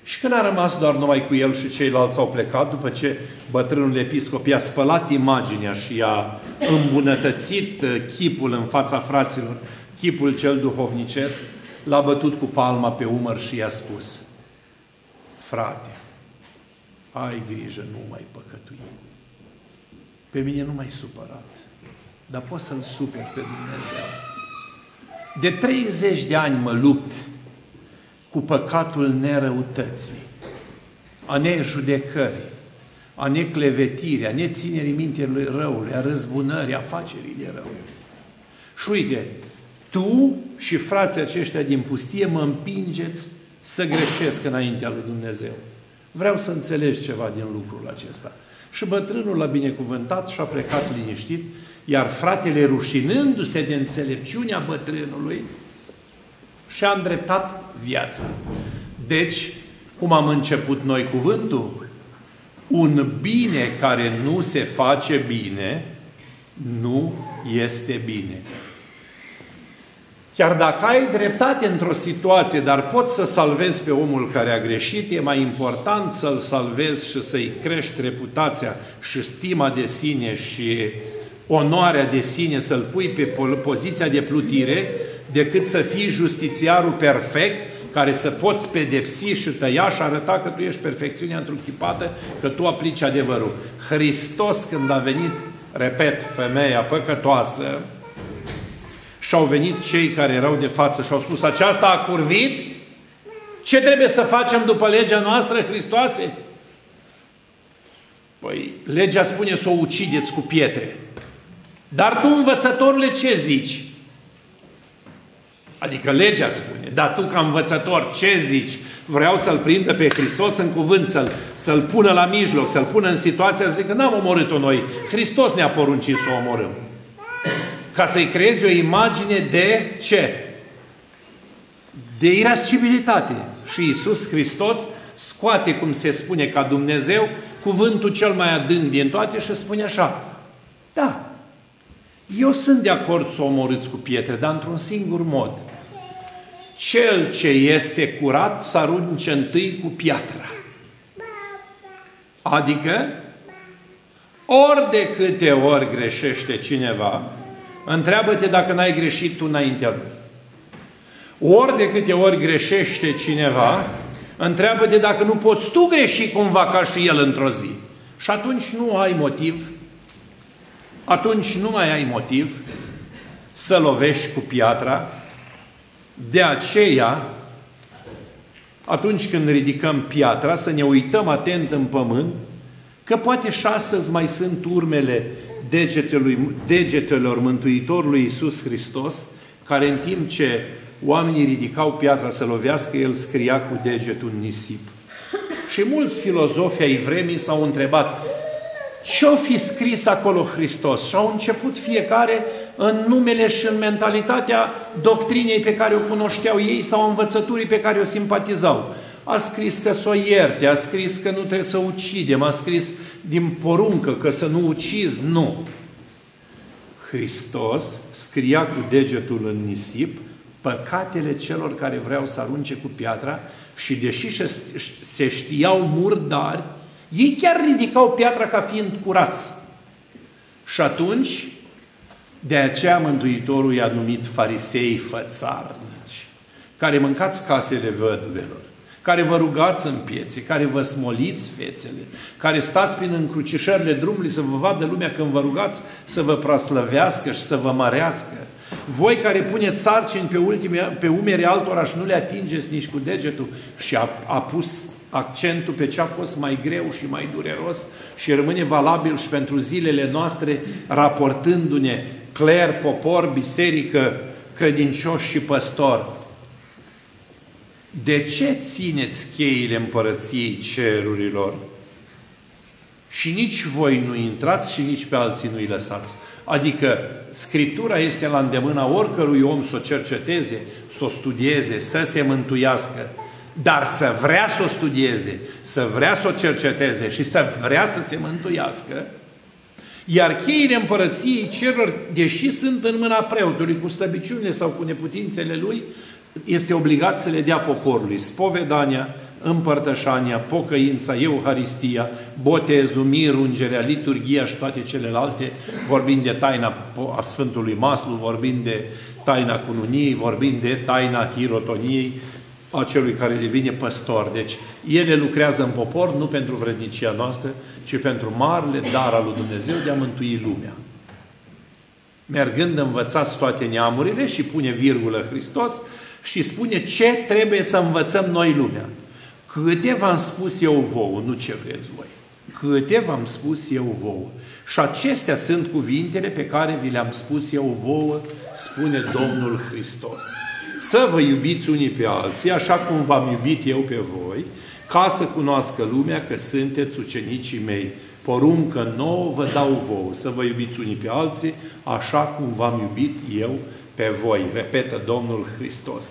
A: Și când a rămas doar numai cu el și ceilalți au plecat, după ce bătrânul episcop i-a spălat imaginea și i-a îmbunătățit uh, chipul în fața fraților, chipul cel duhovnicesc, l-a bătut cu palma pe umăr și i-a spus, frate, ai grijă, nu mai păcătui. Pe mine nu mai supărat dar poți să-L superi pe Dumnezeu. De 30 de ani mă lupt cu păcatul nerăutății, a nejudecării, a neclevetirii, a neținerii mintelui răului, a răzbunării, a facerii de rău. Și uite, tu și frații aceștia din pustie mă împingeți să greșesc înaintea lui Dumnezeu. Vreau să înțelegi ceva din lucrul acesta. Și bătrânul l-a binecuvântat și a plecat liniștit, iar fratele, rușinându-se de înțelepciunea bătrânului, și-a îndreptat viața. Deci, cum am început noi cuvântul, un bine care nu se face bine, nu este bine. Chiar dacă ai dreptate într-o situație, dar poți să salvezi pe omul care a greșit, e mai important să-l salvezi și să-i crești reputația și stima de sine și onoarea de sine, să-l pui pe poziția de plutire, decât să fii justițiarul perfect, care să poți pedepsi și tăia și arăta că tu ești perfecțiunea într-o că tu aplici adevărul. Hristos când a venit, repet, femeia păcătoasă, și au venit cei care erau de față și au spus, aceasta a curvit? Ce trebuie să facem după legea noastră, Hristoase? Păi, legea spune să o ucideți cu pietre. Dar tu, învățătorule, ce zici? Adică legea spune, dar tu ca învățător ce zici? Vreau să-L prindă pe Hristos în cuvânt, să-L, să pună la mijloc, să-L pună în situația să zică, n-am omorât-o noi, Hristos ne-a poruncit să o omorâm ca să-i creezi o imagine de ce? De irascibilitate. Și Isus Hristos scoate, cum se spune, ca Dumnezeu, cuvântul cel mai adânc din toate și spune așa, da, eu sunt de acord să omorâți cu pietre, dar într-un singur mod. Cel ce este curat să arunce întâi cu piatra. Adică, ori de câte ori greșește cineva, Întreabă-te dacă n-ai greșit tu înaintea lui. Ori de câte ori greșește cineva, întreabă-te dacă nu poți tu greși cumva ca și el într-o zi. Și atunci nu ai motiv, atunci nu mai ai motiv să lovești cu piatra. De aceea, atunci când ridicăm piatra, să ne uităm atent în pământ, că poate și astăzi mai sunt urmele degetelui, degetelor Mântuitorului Iisus Hristos, care în timp ce oamenii ridicau piatra să lovească, el scria cu degetul în nisip. Și mulți filozofi ai vremii s-au întrebat ce-o fi scris acolo Hristos? Și au început fiecare în numele și în mentalitatea doctrinei pe care o cunoșteau ei sau învățăturii pe care o simpatizau. A scris că să o ierte, a scris că nu trebuie să ucidem, a scris din poruncă că să nu ucizi, nu. Hristos scria cu degetul în nisip păcatele celor care vreau să arunce cu piatra și deși se știau murdari, ei chiar ridicau piatra ca fiind curați. Și atunci, de aceea Mântuitorul i-a numit farisei fățarnici, care mâncați casele văduvelor care vă rugați în piețe, care vă smoliți fețele, care stați prin încrucișările drumului să vă vadă lumea când vă rugați să vă praslăvească și să vă mărească. Voi care puneți sarcini pe, ultime, pe umeri altora și nu le atingeți nici cu degetul și a, a pus accentul pe ce a fost mai greu și mai dureros și rămâne valabil și pentru zilele noastre, raportându-ne cler, popor, biserică, credincioși și păstori de ce țineți cheile împărăției cerurilor? Și nici voi nu intrați și nici pe alții nu-i lăsați. Adică Scriptura este la îndemâna oricărui om să o cerceteze, să o studieze, să se mântuiască, dar să vrea să o studieze, să vrea să o cerceteze și să vrea să se mântuiască, iar cheile împărăției cerurilor, deși sunt în mâna preotului cu slăbiciunile sau cu neputințele lui, este obligat să le dea poporului spovedania, împărtășania, pocăința, euharistia, botezul, mirungerea, liturgia și toate celelalte, vorbind de taina a Sfântului Maslu, vorbind de taina cununiei, vorbind de taina hirotoniei, a celui care devine păstor. Deci, ele lucrează în popor nu pentru vrednicia noastră, ci pentru marele dar al lui Dumnezeu de a mântui lumea. mergând învățați toate neamurile și pune virgulă Hristos și spune ce trebuie să învățăm noi lumea. Câte v-am spus eu vouă, nu ce vreți voi. Câte v-am spus eu vouă. Și acestea sunt cuvintele pe care vi le-am spus eu vouă, spune Domnul Hristos. Să vă iubiți unii pe alții, așa cum v-am iubit eu pe voi, ca să cunoască lumea că sunteți ucenicii mei. Poruncă nouă vă dau vouă, să vă iubiți unii pe alții, așa cum v-am iubit eu pe voi, repetă Domnul Hristos.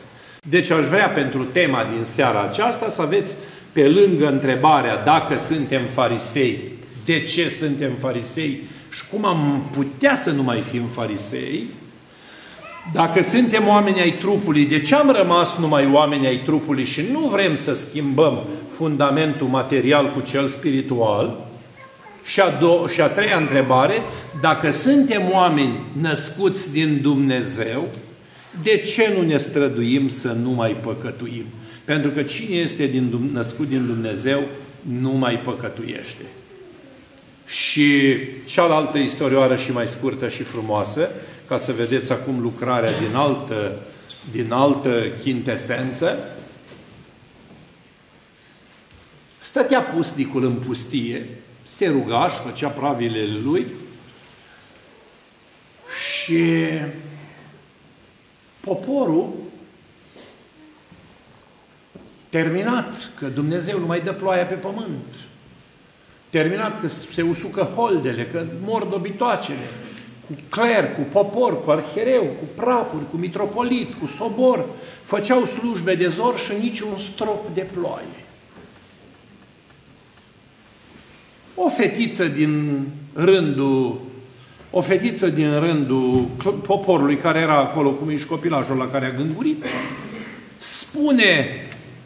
A: Deci aș vrea pentru tema din seara aceasta să aveți pe lângă întrebarea dacă suntem farisei, de ce suntem farisei și cum am putea să nu mai fim farisei, dacă suntem oameni ai trupului, de ce am rămas numai oameni ai trupului și nu vrem să schimbăm fundamentul material cu cel spiritual? Și a, do- și a treia întrebare, dacă suntem oameni născuți din Dumnezeu, de ce nu ne străduim să nu mai păcătuim? Pentru că cine este din, născut din Dumnezeu nu mai păcătuiește. Și cealaltă istorioară și mai scurtă și frumoasă, ca să vedeți acum lucrarea din altă, din altă chintesență, stătea pusnicul în pustie, se ruga și făcea pravile lui și poporul terminat că Dumnezeu nu mai dă ploaia pe pământ, terminat că se usucă holdele, că mor dobitoacele, cu cler, cu popor, cu arhereu, cu prapuri, cu mitropolit, cu sobor, făceau slujbe de zor și niciun strop de ploaie. O fetiță din rândul o fetiță din rândul poporului care era acolo cu mici copilajul la care a gângurit, spune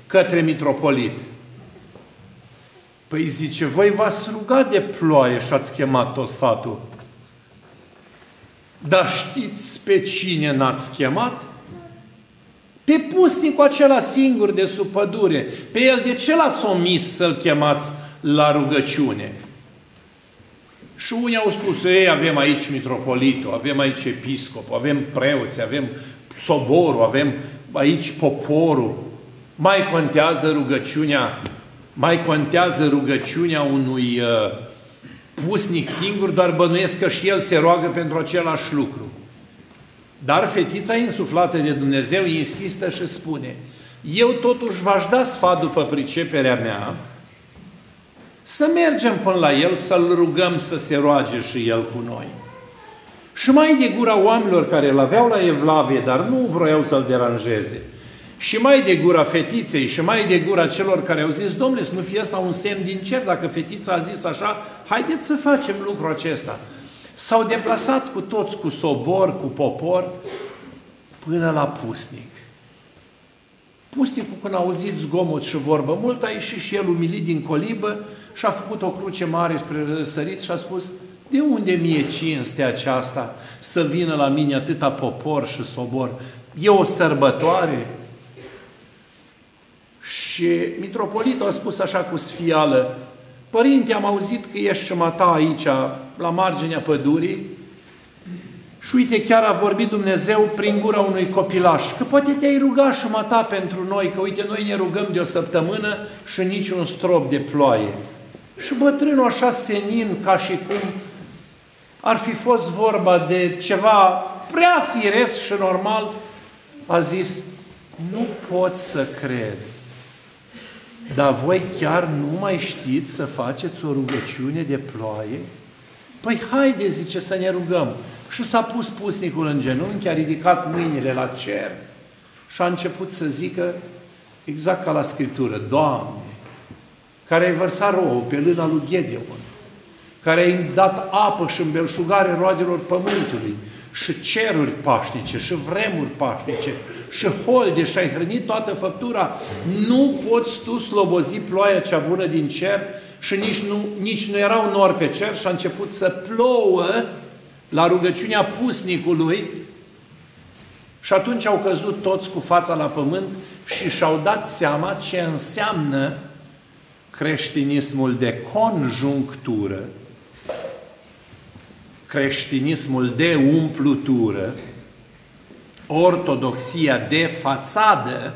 A: către mitropolit, Păi zice, voi v-ați rugat de ploaie și ați chemat tot satul. Dar știți pe cine n-ați chemat? Pe pusnicul acela singur de sub pădure. Pe el de ce l-ați omis să-l chemați la rugăciune? Și unii au spus, ei, avem aici mitropolitul, avem aici episcopul, avem preoți, avem soborul, avem aici poporul. Mai contează rugăciunea, mai contează rugăciunea unui uh, pusnic singur, doar bănuiesc că și el se roagă pentru același lucru. Dar fetița insuflată de Dumnezeu insistă și spune, eu totuși v-aș da sfat după priceperea mea, să mergem până la el, să-l rugăm să se roage și el cu noi. Și mai de gura oamenilor care îl aveau la evlavie, dar nu vroiau să-l deranjeze, și mai de gura fetiței și mai de gura celor care au zis, domnule, să nu fie asta un semn din cer, dacă fetița a zis așa, haideți să facem lucrul acesta. S-au deplasat cu toți, cu sobor, cu popor, până la pusnic. Pusnicul, când a auzit zgomot și vorbă mult, a ieșit și el umilit din colibă și a făcut o cruce mare spre răsărit și a spus, de unde mie cinste aceasta să vină la mine atâta popor și sobor? E o sărbătoare? Și mitropolitul a spus așa cu sfială, Părinte, am auzit că ești și mata aici, la marginea pădurii, și uite, chiar a vorbit Dumnezeu prin gura unui copilaș, că poate te-ai rugat și mata pentru noi, că uite, noi ne rugăm de o săptămână și niciun strop de ploaie. Și bătrânul așa senin, ca și cum ar fi fost vorba de ceva prea firesc și normal, a zis, nu pot să cred dar voi chiar nu mai știți să faceți o rugăciune de ploaie? Păi haide, zice, să ne rugăm. Și s-a pus pusnicul în genunchi, a ridicat mâinile la cer și a început să zică exact ca la Scriptură, Doamne, care ai vărsat rouă pe lâna lui Gedeon, care ai dat apă și îmbelșugare roadelor pământului, și ceruri pașnice, și vremuri pașnice, și holde și ai hrănit toată făptura, nu poți tu slobozi ploaia cea bună din cer și nici nu, nici nu erau nori pe cer și a început să plouă la rugăciunea pusnicului și atunci au căzut toți cu fața la pământ și și-au dat seama ce înseamnă creștinismul de conjunctură, creștinismul de umplutură, ortodoxia de fațadă,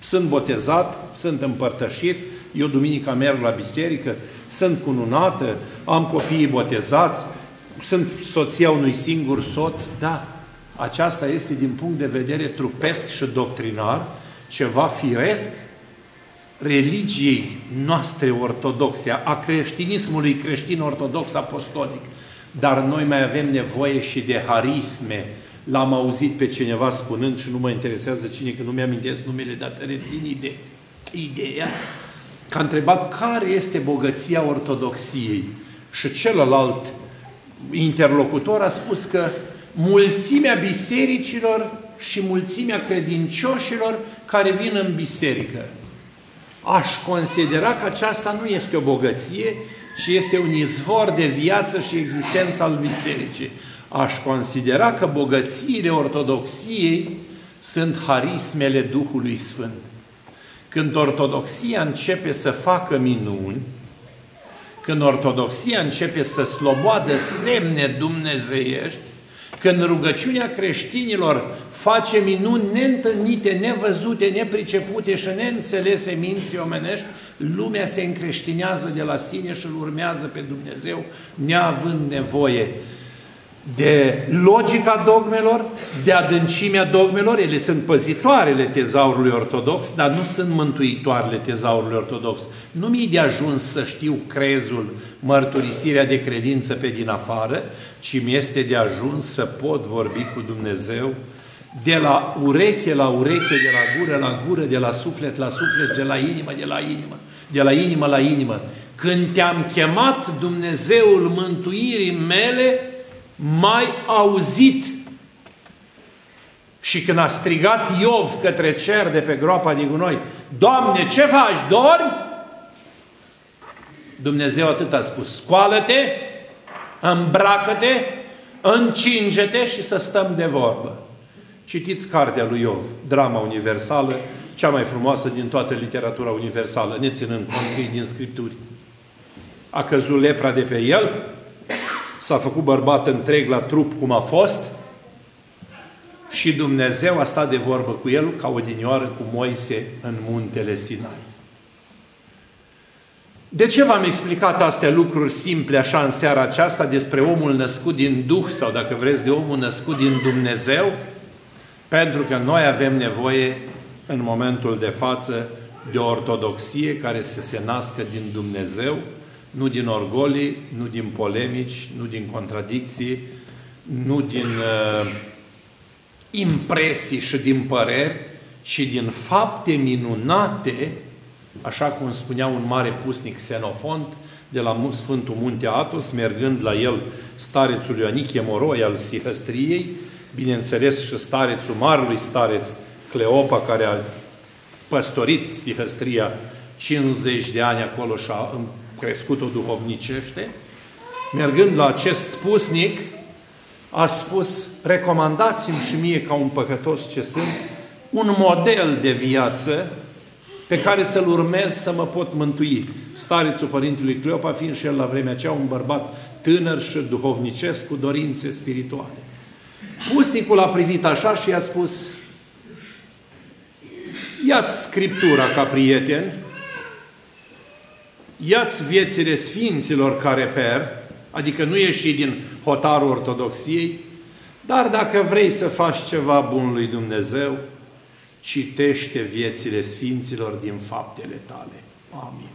A: sunt botezat, sunt împărtășit, eu duminica merg la biserică, sunt cununată, am copiii botezați, sunt soția unui singur soț, da, aceasta este din punct de vedere trupesc și doctrinar ceva firesc religiei noastre ortodoxe, a creștinismului creștin-ortodox apostolic. Dar noi mai avem nevoie și de harisme. L-am auzit pe cineva spunând și nu mă interesează cine, că nu mi-amintesc numele, dar rețin ide ideea, că a întrebat care este bogăția ortodoxiei. Și celălalt interlocutor a spus că mulțimea bisericilor și mulțimea credincioșilor care vin în biserică. Aș considera că aceasta nu este o bogăție, ci este un izvor de viață și existență al bisericii. Aș considera că bogățiile ortodoxiei sunt harismele Duhului Sfânt. Când ortodoxia începe să facă minuni, când ortodoxia începe să sloboadă semne dumnezeiești, când rugăciunea creștinilor face minuni neîntâlnite, nevăzute, nepricepute și neînțelese minții omenești, lumea se încreștinează de la sine și îl urmează pe Dumnezeu, neavând nevoie de logica dogmelor, de adâncimea dogmelor, ele sunt păzitoarele tezaurului ortodox, dar nu sunt mântuitoarele tezaurului ortodox. Nu mi-e de ajuns să știu crezul, mărturisirea de credință pe din afară, ci mi este de ajuns să pot vorbi cu Dumnezeu de la ureche la ureche, de la gură la gură, de la suflet la suflet, de la inimă, de la inimă, de la inimă la inimă. Când te-am chemat Dumnezeul mântuirii mele, mai auzit. Și când a strigat Iov către cer de pe groapa din gunoi, Doamne, ce faci, dormi? Dumnezeu atât a spus, scoală-te, îmbracă-te, încinge-te și să stăm de vorbă. Citiți cartea lui Iov, drama universală, cea mai frumoasă din toată literatura universală, ne ținând cont din Scripturi. A căzut lepra de pe el, s-a făcut bărbat întreg la trup cum a fost și Dumnezeu a stat de vorbă cu el ca odinioară cu Moise în muntele Sinai. De ce v-am explicat astea lucruri simple așa în seara aceasta despre omul născut din Duh sau dacă vreți de omul născut din Dumnezeu? Pentru că noi avem nevoie în momentul de față de o ortodoxie care să se nască din Dumnezeu, nu din orgolii, nu din polemici, nu din contradicții, nu din uh, impresii și din păreri, ci din fapte minunate, așa cum spunea un mare pusnic Xenofont, de la Sfântul Munte Atos, mergând la el starețul Ioanichie Moroi al Sihăstriei, bineînțeles și starețul marului stareț Cleopa, care a păstorit Sihăstria 50 de ani acolo și a crescut-o duhovnicește, mergând la acest pusnic, a spus, recomandați-mi și mie ca un păcătos ce sunt, un model de viață pe care să-l urmez să mă pot mântui. Starețul Părintelui Cleopa fiind și el la vremea aceea un bărbat tânăr și duhovnicesc cu dorințe spirituale. Pusnicul a privit așa și i-a spus ia-ți Scriptura ca prieten, ia-ți viețile Sfinților care per, adică nu ieși din hotarul ortodoxiei, dar dacă vrei să faci ceva bun lui Dumnezeu, citește viețile Sfinților din faptele tale. Amin.